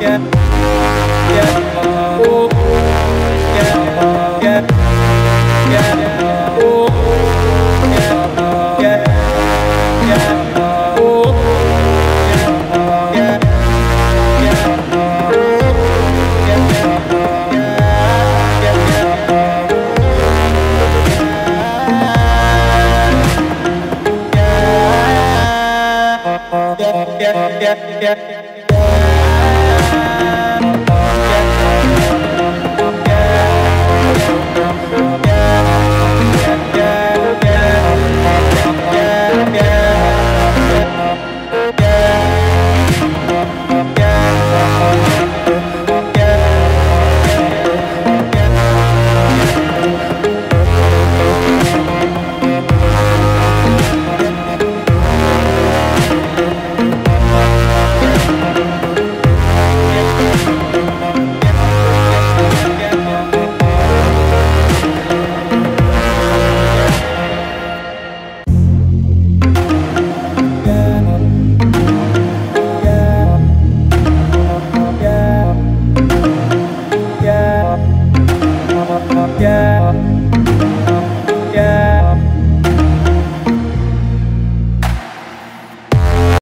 yeah, yeah, yeah.